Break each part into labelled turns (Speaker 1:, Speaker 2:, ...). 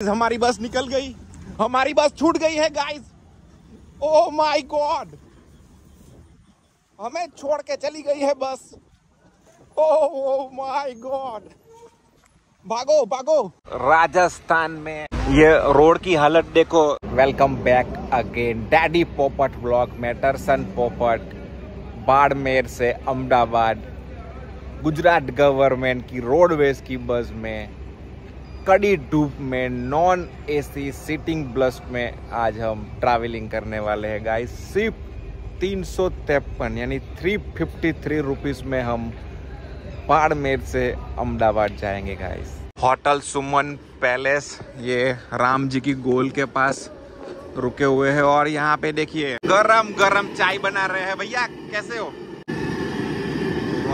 Speaker 1: हमारी बस निकल गई। हमारी बस छूट गई है गाइस ओ माय गॉड हमें छोड़ के चली गई है बस। ओ माय गॉड भागो भागो। राजस्थान में ये रोड की हालत देखो। Welcome back again daddy Popat vlog में टर्सन पोपट बाड़मेर से अहमदाबाद, गुजरात गवर्नमेंट की रोडवेज़ की बस में। कड़ी धूप में नॉन एसी सीटिंग बस में आज हम ट्रैवलिंग करने वाले हैं गाइस सिर्फ़ तीन सौ तिरपन, यानी थ्री फिफ्टी थ्री रुपीज़ में हम बाड़मेर से अहमदाबाद जाएँगे गाइस होटल सुमन पैलेस, ये राम जी की गोल के पास रुके हुए हैं, और यहाँ पे देखिए गरम गरम चाय बना रहे हैं। भैया, कैसे हो?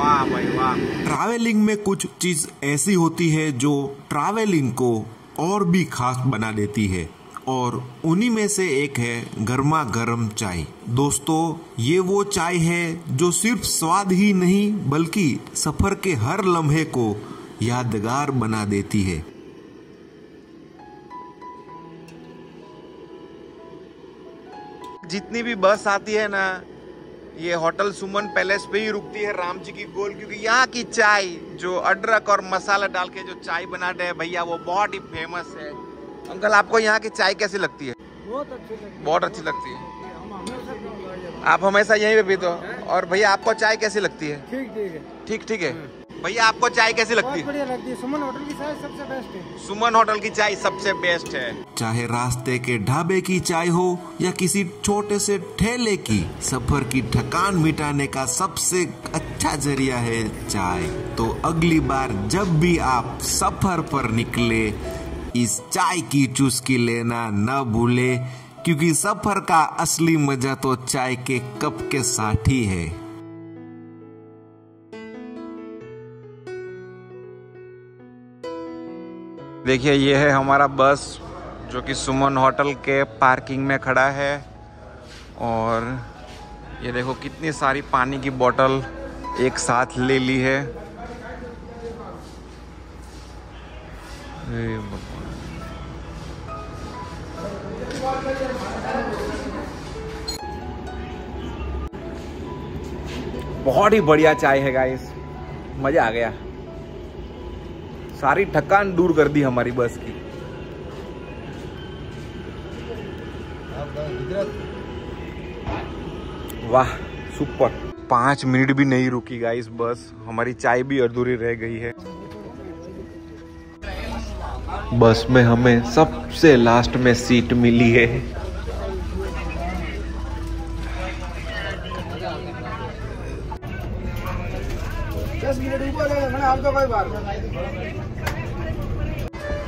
Speaker 1: वाह भाई वाह।
Speaker 2: ट्रैवलिंग में कुछ चीज़ ऐसी होती है जो ट्रैवलिंग को और भी खास बना देती है। और उन्हीं में से एक है गर्मा गर्म चाय। दोस्तों ये वो चाय है जो सिर्फ़ स्वाद ही नहीं बल्कि सफ़र के हर लम्हे को यादगार बना देती है।
Speaker 1: जितनी भी बस आती है ना ये होटल सुमन पैलेस पे ही रुकती है राम जी की गोल क्योंकि यहाँ की चाय जो अदरक और मसाला डाल के जो चाय बनाते हैं भैया वो बहुत ही फ़ेमस है। अंकल आपको यहाँ की चाय कैसी लगती है?
Speaker 3: बहुत अच्छी लगी
Speaker 1: बहुत अच्छी लगती है।
Speaker 3: हमेशा
Speaker 1: आप हमेशा यहीं पे पीते हो? और भैया आपको चाय कैसी लगती है?
Speaker 3: ठीक ठीक है।
Speaker 1: ठीक ठीक है। भैया आपको चाय कैसी लगती? है
Speaker 3: बढ़िया लगती है। सुमन होटल की चाय सबसे बेस्ट है।
Speaker 1: सुमन होटल की चाय सबसे बेस्ट है।
Speaker 2: चाहे रास्ते के ढाबे की चाय हो या किसी छोटे से ठेले की सफ़र की थकान मिटाने का सबसे अच्छा ज़रिया है चाय। तो अगली बार जब भी आप सफ़र पर निकले इस चाय की चुस्की लेना न भूले क्योंकि सफ़र का असली मज़ा तो चाय के कप के साथ ही है।
Speaker 1: देखिए, ये है हमारा बस जो कि सुमन होटल के पार्किंग में खड़ा है। और ये देखो, कितनी सारी पानी की बोतल एक साथ ले ली है। बहुत ही बढ़िया चाय है गाइस मज़ा आ गया। सारी थकान दूर कर दी हमारी बस की। वाह, सुपर। पाँच मिनट भी नहीं रुकी गाइस बस। हमारी चाय भी अधूरी रह गई है। बस में हमें सबसे लास्ट में सीट मिली है।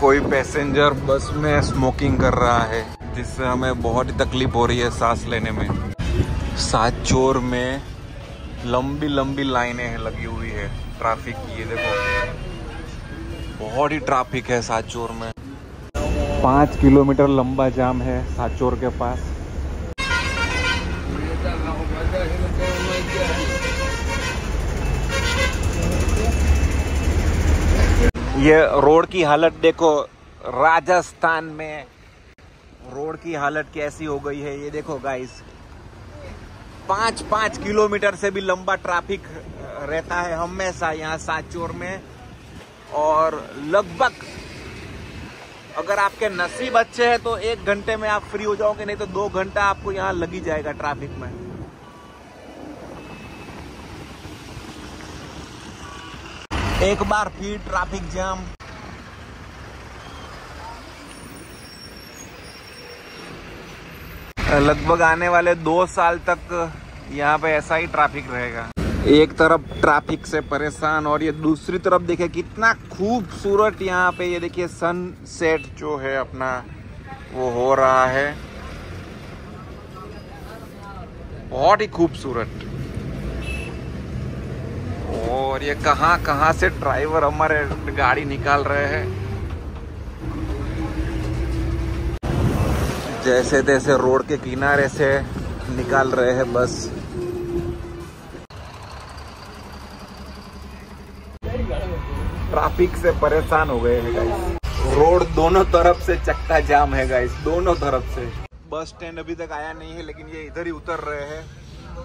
Speaker 3: कोई
Speaker 1: पैसेंजर बस में स्मोकिंग कर रहा है, जिससे हमें बहुत ही तकलीफ़ हो रही है सांस लेने में। सात चोर में लंबी लंबी लाइनें लगी हुई है ट्रैफ़िक की, ये देखो। बहुत ही ट्रैफ़िक है सात चोर में। पाँच किलोमीटर लंबा जाम है सात चोर के पास। ये रोड की हालत देखो, राजस्थान में रोड की हालत कैसी हो गई है, ये देखो गाइस पाँच पाँच किलोमीटर से भी लंबा ट्रैफ़िक रहता है हमेशा यहाँ साचोर में। और लगभग अगर आपके नसीब अच्छे हैं तो एक घंटे में आप फ्री हो जाओगे, नहीं तो दो घंटा आपको यहाँ लगी जाएगा ट्रैफ़िक में। एक बार फिर ट्रैफ़िक जाम लगभग आने वाले दो साल तक यहाँ पे ऐसा ही ट्रैफ़िक रहेगा। एक तरफ़ ट्रैफ़िक से परेशान और ये दूसरी तरफ़ देखिए कितना खूबसूरत यहाँ पे ये देखिए सनसेट जो है अपना, वो हो रहा है। बहुत ही खूबसूरत। और ये कहाँ कहाँ से ड्राइवर हमारे गाड़ी निकाल रहे हैं? जैसे तैसे रोड के किनारे से निकाल रहे हैं बस। ट्रैफ़िक से परेशान हो गए हैं गाइस रोड दोनों तरफ़ से चक्का जाम है गाइस दोनों तरफ़ से। बस स्टैंड अभी तक आया नहीं है, लेकिन ये इधर ही उतर रहे हैं।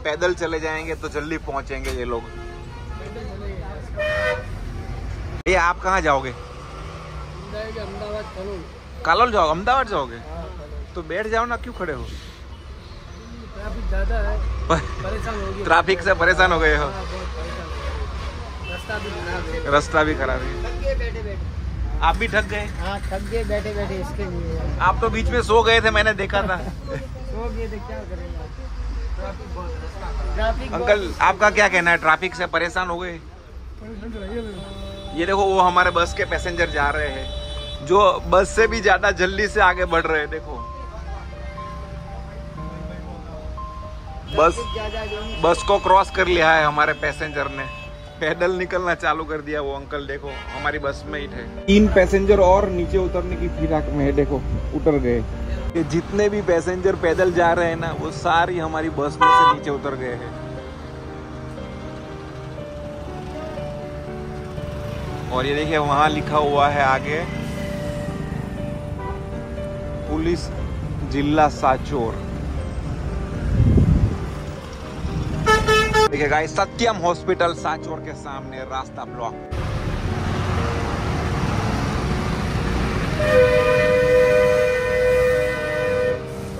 Speaker 1: पैदल चले जाएँगे तो जल्दी पहुँचेंगे ये लोग। ये आप कहाँ जाओगे? कालोल जाओ अहमदाबाद जाओगे? तो बैठ जाओ ना क्यों खड़े हो?
Speaker 3: ट्रैफ़िक ज़्यादा है परेशान हो
Speaker 1: ट्रैफ़िक से परेशान हो गए हो।
Speaker 3: रास्ता भी खराब है।
Speaker 1: रास्ता भी खराब है
Speaker 3: थक गए बैठे बैठे
Speaker 1: आप भी थक गए?
Speaker 3: हाँ थक गए बैठे बैठे इसके लिए
Speaker 1: आप तो बीच में सो गए थे मैंने देखा था।
Speaker 3: सो गए तो क्या करेंगे
Speaker 1: अंकल आपका क्या कहना है? ट्रैफ़िक से परेशान हो गए? ये देखो वो हमारे बस के पैसेंजर जा रहे हैं। जो बस से भी ज़्यादा जल्दी से आगे बढ़ रहे हैं देखो। बस बस को क्रॉस कर लिया है हमारे पैसेंजर ने। पैदल निकलना चालू कर दिया वो अंकल देखो। हमारी बस में ही थे। तीन पैसेंजर और नीचे उतरने की फिराक में है देखो उतर गए। ये जितने भी पैसेंजर पैदल जा रहे हैं ना वो सारी हमारी बस में से नीचे उतर गए हैं। और ये देखिए, वहाँ लिखा हुआ है आगे, पुलिस जिला साचोर। देखिए गाइस सत्यम हॉस्पिटल साचोर के सामने रास्ता ब्लॉक।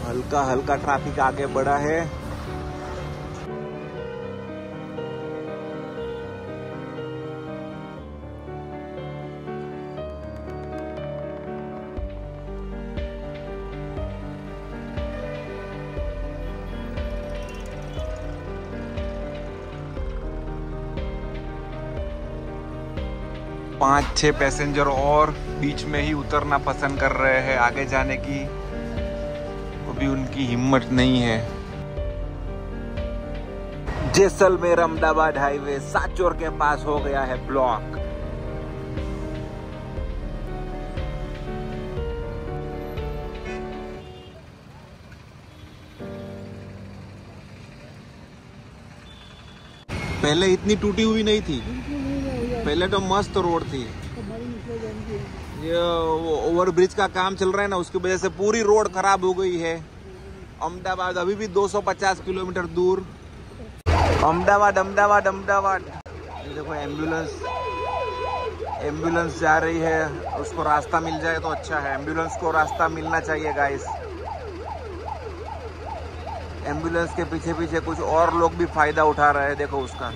Speaker 1: हल्का हल्का ट्रैफ़िक आगे बढ़ा है। पाँच छह पैसेंजर और बीच में ही उतरना पसंद कर रहे हैं। आगे जाने की अभी उनकी हिम्मत नहीं है। जैसलमेर अहमदाबाद हाईवे साचोर के पास हो गया है ब्लॉक। पहले इतनी टूटी हुई नहीं थी। पहले तो मस्त रोड थी। ये ओवर ब्रिज का काम चल रहा है ना, उसकी वजह से पूरी रोड खराब हो गई है। अहमदाबाद, अभी भी 250 किलोमीटर दूर। अहमदाबाद अहमदाबाद अहमदाबाद। देखो एंबुलेंस एंबुलेंस जा रही है, उसको रास्ता मिल जाए तो अच्छा है। एंबुलेंस को रास्ता मिलना चाहिए गाइस एंबुलेंस के पीछे पीछे कुछ और लोग भी फ़ायदा उठा रहे हैं, देखो उसका।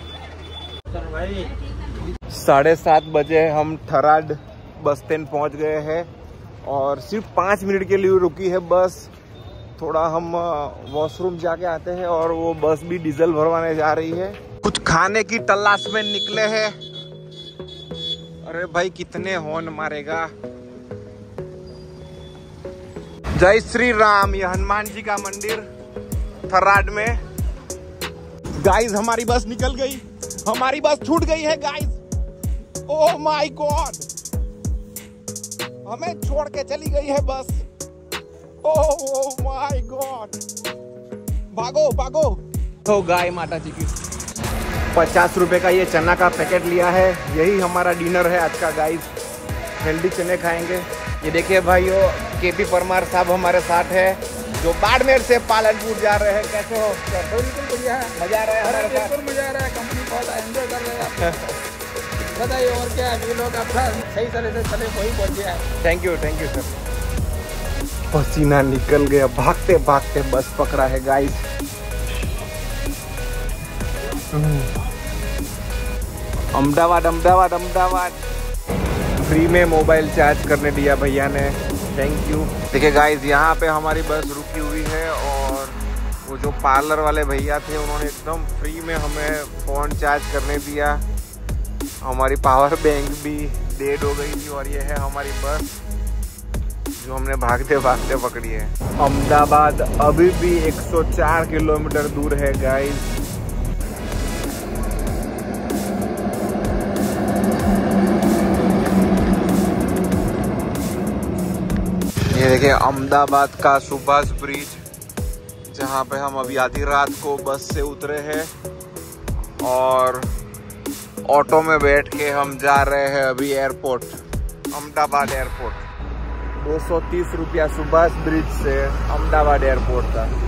Speaker 1: साढ़े सात बजे हम थराड बस स्टैंड पहुँच गए हैं और सिर्फ़ पाँच मिनट के लिए रुकी है बस। थोड़ा हम वॉशरूम जाके आते हैं और वो बस भी डीजल भरवाने जा रही है। कुछ खाने की तलाश में निकले हैं। अरे भाई, कितने हॉर्न मारेगा। जय श्री राम, ये हनुमान जी का मंदिर थराड में। गाइस हमारी बस निकल गई। हमारी बस छूट गई है गाइस ओह माय गॉड हमें छोड़ के चली गई है बस। ओह माय गॉड भागो भागो। तो गाय माता जी की। पचास रुपए का ये चना का पैकेट लिया है। यही हमारा डिनर है आज का गाइस। हेल्दी चने खाएँगे। ये देखिए भाइयों के पी परमार साहब हमारे साथ है जो बाड़मेर से पालनपुर जा रहे हैं। कैसे हो?
Speaker 3: बिल्कुल बढ़िया है?
Speaker 1: मज़ा आ रहा है हमारे साथ।
Speaker 3: मज़ा आ रहा है। कंपनी बहुत एंजॉय कर रहे हैं बताइए और क्या है ये लोग अपना सही तरह से चले वही पहुँच गया
Speaker 1: thank you thank you sir पसीना निकल गया। भागते भागते बस पकड़ा है गाइस अहमदाबाद अहमदाबाद अहमदाबाद. फ्री में मोबाइल चार्ज करने दिया भैया ने। थैंक यू देखिए गाइस यहाँ पे हमारी बस रुकी हुई है और वो जो पार्लर वाले भैया थे उन्होंने एकदम फ्री में हमें फ़ोन चार्ज करने दिया। हमारी पावर बैंक भी डेड हो गई थी और ये है हमारी बस जो हमने भागते भागते पकड़ी है। अहमदाबाद अभी भी 104 किलोमीटर दूर है गाइस ये देखिए, अहमदाबाद का सुभाष ब्रिज, जहाँ पे हम अभी आधी रात को बस से उतरे हैं और ऑटो में बैठ के हम जा रहे हैं अभी एयरपोर्ट अहमदाबाद एयरपोर्ट दो सौ तीस रुपया सुभाष ब्रिज से अहमदाबाद एयरपोर्ट तक।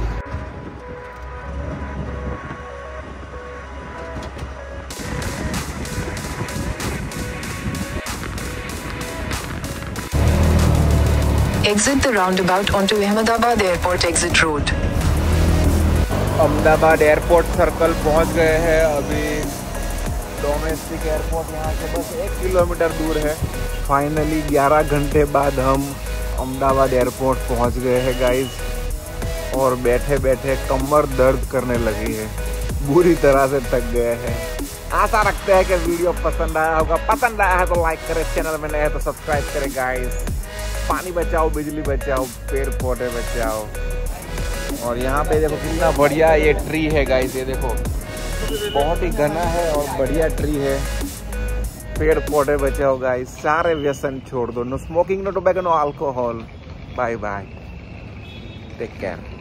Speaker 4: Exit the roundabout onto Ahmedabad Airport Exit Road.
Speaker 1: Ahmedabad airport circle पहुँच गए हैं अभी। डोमेस्टिक एयरपोर्ट यहाँ से बस एक किलोमीटर दूर है। फाइनली 11 घंटे बाद हम अहमदाबाद एयरपोर्ट पहुँच गए हैं गाइस और बैठे बैठे कमर दर्द करने लगी है। बुरी तरह से थक गए हैं। आशा रखते हैं कि वीडियो पसंद आया होगा। पसंद आया है तो लाइक करें। चैनल में नए है तो सब्सक्राइब करें गाइस पानी बचाओ, बिजली बचाओ, पेड़ पौधे बचाओ। और यहाँ पे देखो कितना बढ़िया ये ट्री है गाइस ये देखो। बहुत ही घना है और बढ़िया ट्री है। पेड़ पौधे बचे हो गए सारे व्यसन छोड़ दो no smoking no tobacco no alcohol bye bye take care